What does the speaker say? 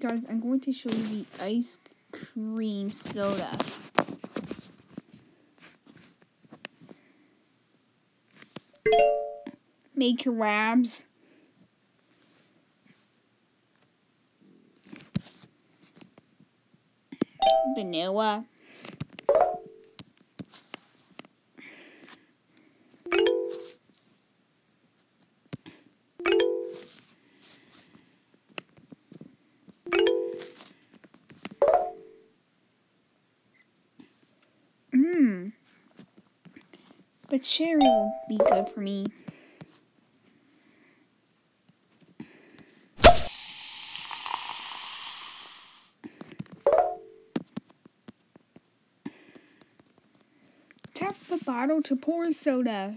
guys, I'm going to show you the ice cream soda. Make your wabs. Vanilla. But cherry will be good for me. Tap the bottle to pour soda.